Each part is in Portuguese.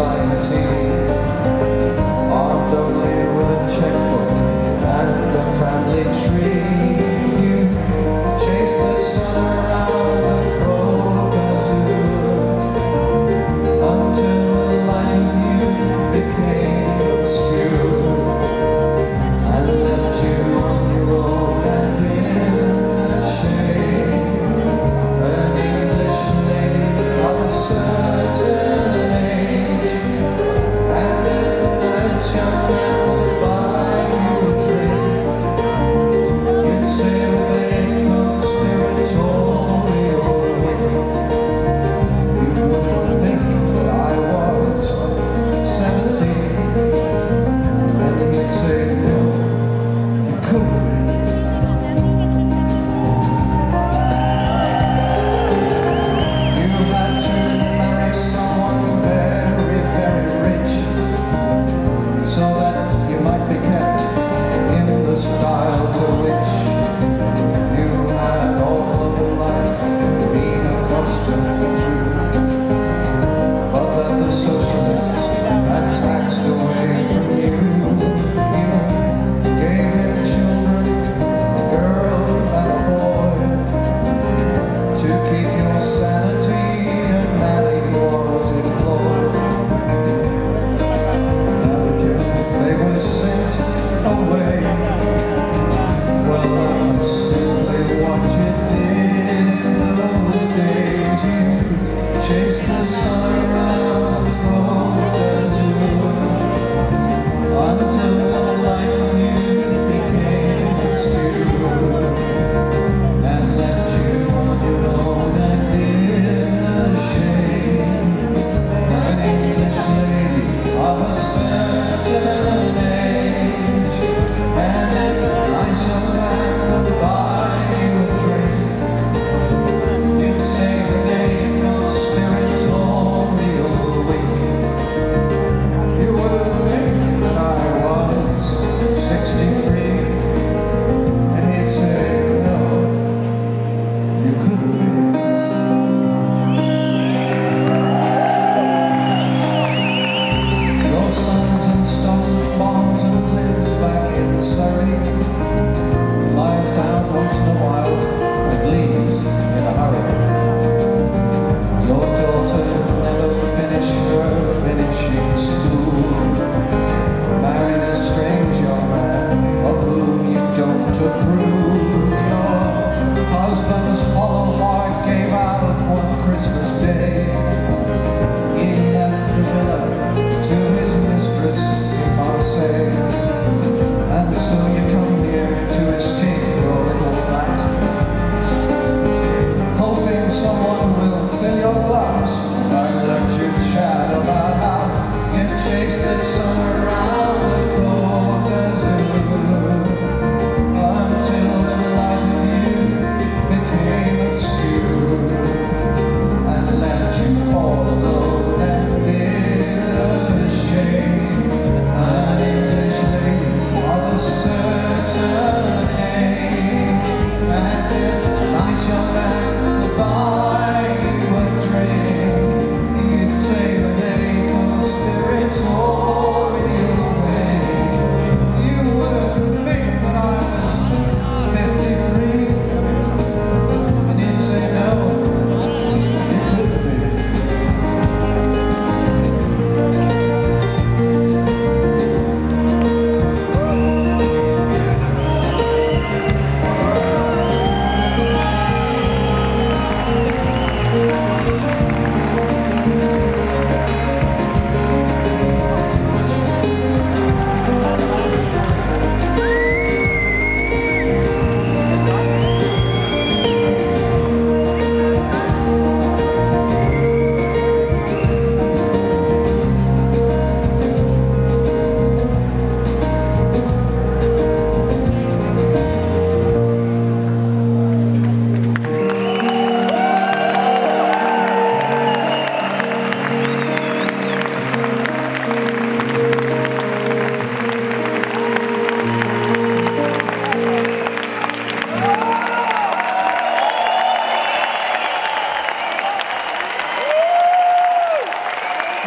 flying a team.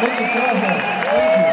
Muito prova.